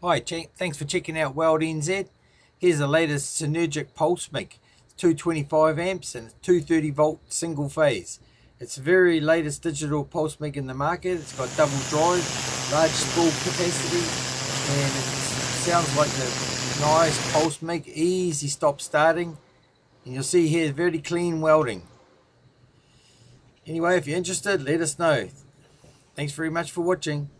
Hi, thanks for checking out Weld NZ. Here's the latest Synergic Pulse Mig. It's 225 amps and 230 volt single phase. It's the very latest digital pulse mig in the market. It's got double drive, large spool capacity, and it sounds like a nice pulse mig, easy stop starting. And you'll see here very clean welding. Anyway, if you're interested, let us know. Thanks very much for watching.